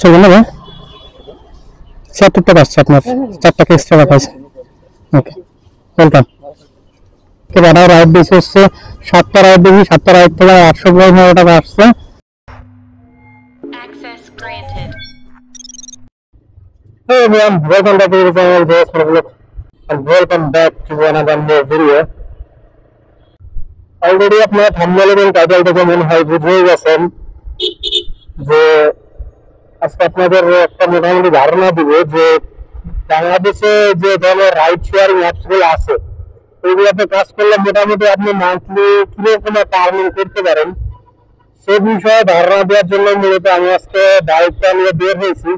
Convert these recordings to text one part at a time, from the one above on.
চলবে না ভাই টাকা আসছে আপনার চার টাকা এক্সট্রা রাখা ওকে ওয়েলকাম এবার রাইড বেশি হচ্ছে সাতটা রাইড বেশি সাতটা রাইড থেকে আটশো পনেরো টাকা আসছে. Hey everyone, welcome back to the channel. Jayas Prabhulok, and welcome back to another new video. Already আপনার থাম্বনেল এবং টাইটেল থেকে মনে হয় বুঝেই গেছেন যে আজকে আপনাদের একটা মোটামুটি ধারণা দিব যে বাংলাদেশে যে ধরনের রাইড শেয়ারিং অ্যাপসগুলো আছে ওইগুলোতে কাজ করলে মোটামুটি আপনি মান্থলি কীরকম একটা আর্নিং করতে পারেন, সে বিষয়ে ধারণা দেওয়ার জন্য মূলত আমি আজকে বাইকটা নিয়ে বের হয়েছি।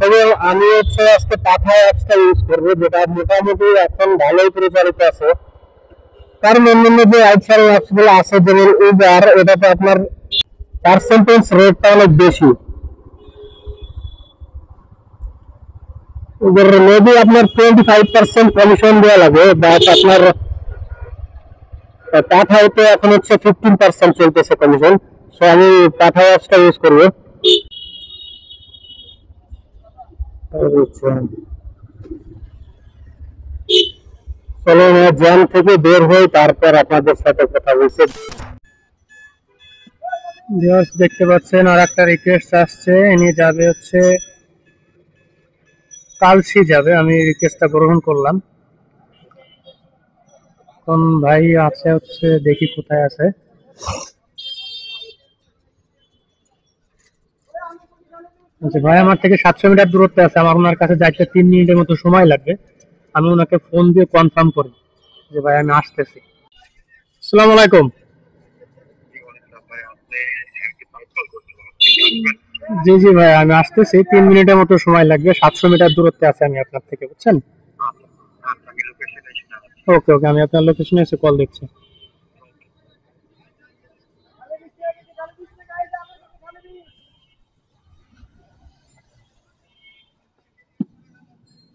তবে আমি হচ্ছে আজকে পাঠা অ্যাপসটা ইউজ করব, যেটা মোটামুটি এখন ভালোই প্রচারিত আছে। কারণ অন্যান্য যে রাইড শেয়ারিং অ্যাপসগুলো আছে, যেমন উবার এটাতে আপনার পার্সেন্টেজ রেটটা অনেক বেশি উবার মেবি আপনার টোয়েন্টি ফাইভ পার্সেন্ট কমিশন দেওয়া লাগে বাট আপনার পাঠাইতে এখন হচ্ছে ফিফটিন পার্সেন্ট চলতেছে কমিশন সো আমি পাঠা অ্যাপসটা ইউজ করব। চলো জ্যাম থেকে বের হই, তারপর আপনাদের সাথে কথা বলছি। দেখতে পাচ্ছেন আর একটা রিকোয়েস্ট আসছে ইনি যাবে হচ্ছে কালসি যাবে, আমি রিকোয়েস্টটা গ্রহণ করলাম। এখন ভাই আছে হচ্ছে, দেখি কোথায় আছে। আচ্ছা ভাই আমার থেকে সাতশো মিটার দূরত্বে আছে, আমার ওনার কাছে যাইতে তিন মিনিটের মতো সময় লাগবে। আমি ওনাকে ফোন দিয়ে কনফার্ম করি যে ভাই আমি আসতেছি। আসসালামু আলাইকুম। জি জি ভাই, আমি আসতেছি। তিন মিনিটের মতো সময় লাগবে। সাতশো মিটার দূরত্বে আছে আমি আপনার থেকে, বুঝছেন? ওকে ওকে, আমি আপনার লোকেশনে এসে কল দিচ্ছি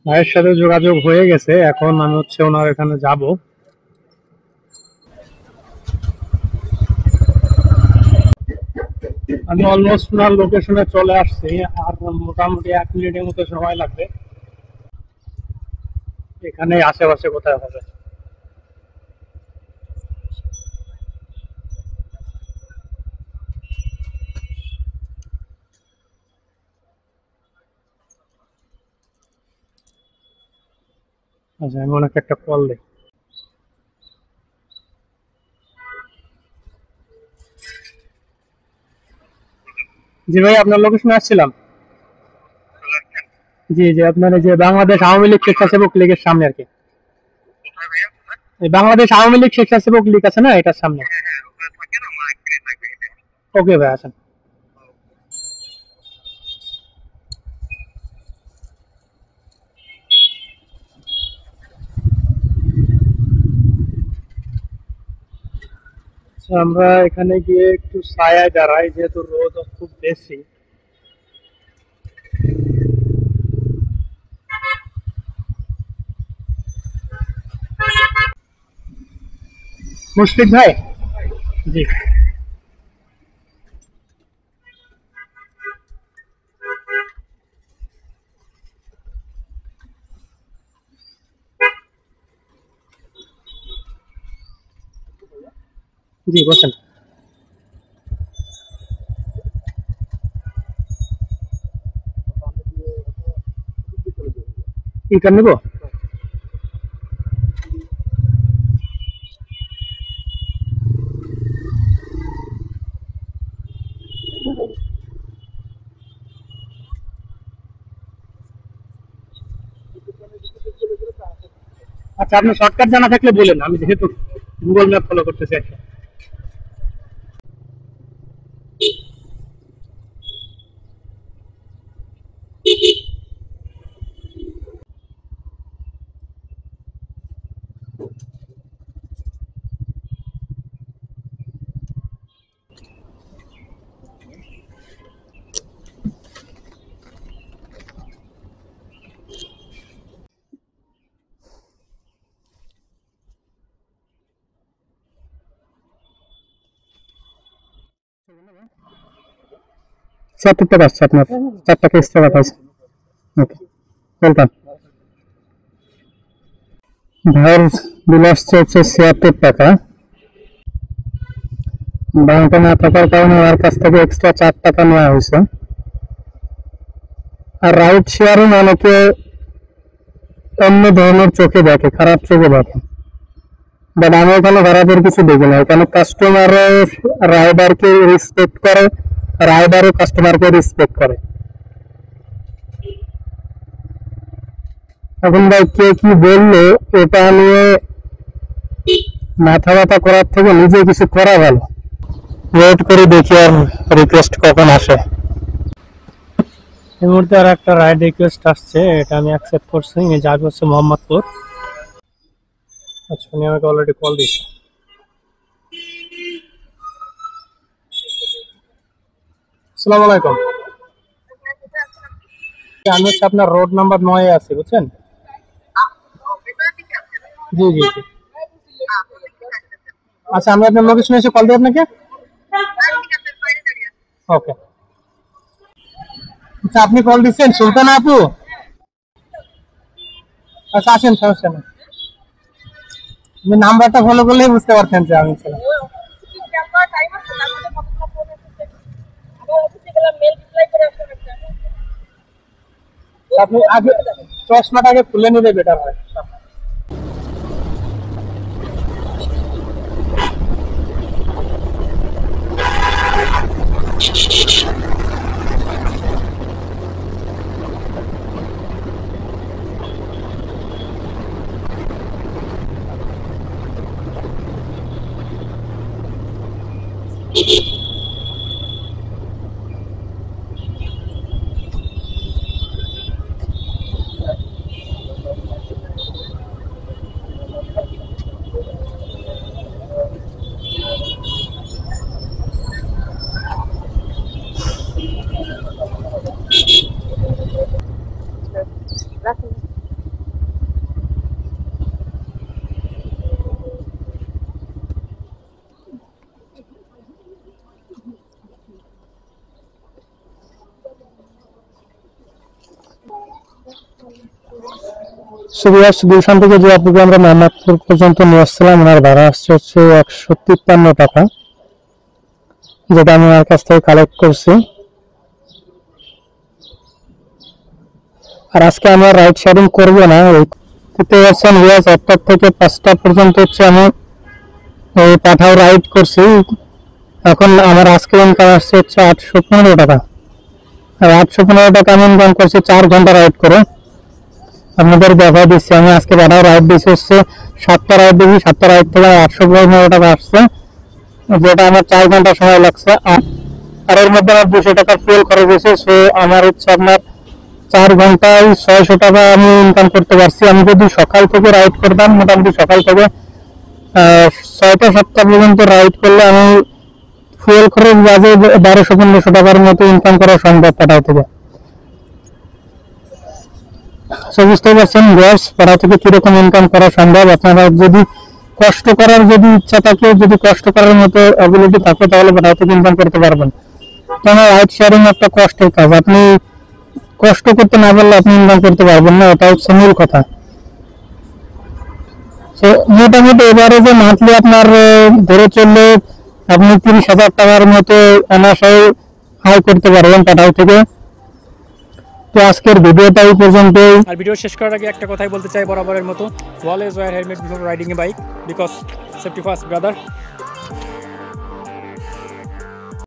ভাইয়ের সাথে যোগাযোগ হয়ে গেছে। এখন আমি হচ্ছে ওনার এখানে যাব। আমি অলমোস্ট ওনার লোকেশনে চলে আসছি, আর মোটামুটি এক মিনিটের মতো সময় লাগবে। এখানে আশেপাশে কোথায় হবে? আচ্ছা আমি ওনাকে একটা কল দিই। জি ভাই আপনার লোকেশনে আসছিলাম। জি জি আপনার এই যে বাংলাদেশ আওয়ামী লীগ স্বেচ্ছাসেবক লীগের সামনে আর কি। বাংলাদেশ আওয়ামী লীগ স্বেচ্ছাসেবক লীগ আছে না এটার সামনে? ওকে ভাই আসেন। আমরা এখানে গিয়ে একটু ছায়ায় দাঁড়াই যেহেতু রোদ খুব বেশি মুশফিক ভাই জি জি, বসেন। কার নেব? আচ্ছা আপনি শর্টকাট জানা থাকলে বলেন, আমি যেহেতু গুগল ম্যাপ ফলো করতেছি একটা টাকা আসছে আপনার চার টাকা এক্সট্রা আছে। ওকে ওয়েলকাম ভাইয়ের বিল আসছে হচ্ছে ছিয়াত্তর টাকা। ব্যাংকে না থাকার কারণে ওর কাছ থেকে এক্সট্রা চার টাকা নেওয়া হয়েছে। আর রাইড শেয়ারিং অনেকে অন্য ধরনের চোখে দেখে খারাপ চোখে দেখে। বাট আমি এখানে খারাপের কিছু দেখি না। এখানে কাস্টমার রাইডারকে রেসপেক্ট করে রাইডারও কাস্টমারকে রেসপেক্ট করে। এখন ভাই কে কি বলল এটা নিয়ে মাথা ব্যথা করার থেকে নিজে কিছু করা ভালো। ওয়েট করে দেখি আর রিকোয়েস্ট কখন আসে। এই মুহূর্তে আর একটা রাইড রিকোয়েস্ট আসছে এটা আমি অ্যাকসেপ্ট করছি। যাবে হচ্ছে মোহাম্মদপুর। আচ্ছা উনি আমাকে অলরেডি কল দিয়েছে। আসসালামু আলাইকুম। আমি হচ্ছে আপনার রোড নাম্বার নয়ে বুঝছেন? জি জি জি। আচ্ছা আমি আপনার এসে কল দিই আপনাকে? ওকে আচ্ছা আপনি কল দিচ্ছেন, সুলতান আপু? আচ্ছা আসেন, সমস্যা নেই। নাম্বারটা ফলো করলেই বুঝতে পারতেন যে আমি ছিলাম। আপনি আগে চশমাটা আগে খুলে নিলে বেটার হয়। সুবিয়াস গুলশান থেকে যে আপুকে আমরা মোহাম্মদপুর পর্যন্ত নিয়ে আসছিলাম, ওনার ভাড়া আসছে হচ্ছে একশো তিপ্পান্ন টাকা, যেটা আমি ওনার কাছ থেকে কালেক্ট করছি। আর আজকে আমরা রাইড শেয়ারিং করব না ওই দেখতে পাচ্ছেন রিয়াজ আটটার থেকে পাঁচটা পর্যন্ত হচ্ছে আমি এই পাঠাও রাইড করছি। এখন আমার আজকে ইনকাম আসছে হচ্ছে আটশো পনেরো টাকা। আর আটশো পনেরো টাকা আমি ইনকাম করছি চার ঘণ্টা রাইড করে। আপনাদের দেখা দিচ্ছি। আমি আজকে পাঠাও রাইড দিচ্ছি হচ্ছে সাতটা রাইড দিচ্ছি সাতটা রাইড থেকে আটশো পনেরো টাকা আসছে। যেটা আমার চার ঘণ্টা সময় লাগছে। আর এর মধ্যে আমার দুশো টাকা ফুয়েল খরচ হয়েছে। সো আমার হচ্ছে আপনার চার ঘন্টায় ছয়শো টাকা আমি ইনকাম করতে পারছি। আমি যদি সকাল থেকে রাইড করতাম, মোটামুটি সকাল থেকে ছয়টা, সাতটা পর্যন্ত রাইড করলে আমি ফুয়েল খরচ বাজে বারোশো, পনেরোশো টাকার মতো ইনকাম করা সম্ভব পাঠাও থেকে সো বুঝতে পারছেন গ্যাস পাড়া থেকে কীরকম ইনকাম করা সম্ভব? আপনারা যদি কষ্ট করার যদি ইচ্ছা থাকে, যদি কষ্ট করার মতো অ্যাবিলিটি থাকে, তাহলে পাড়া থেকে ইনকাম করতে পারবেন। কেন রাইড শেয়ারিং একটা কষ্টের কাজ। আপনি কষ্ট করতে না পারলে আপনি ইনকাম করতে পারবেন না এটা হচ্ছে মূল কথা। তো মোটামুটি এবারে যে মান্থলি আপনার ধরে চললে, আপনি তিরিশ হাজার টাকার মতো অনাশয় আয় করতে পারবেন পাঠাও থেকে। তো আজকের ভিডিওটা এই পর্যন্তই। আর ভিডিও শেষ করার আগে একটা কথাই বলতে চাই বরাবরের মতো। Always wear helmet before riding a bike because safety first brother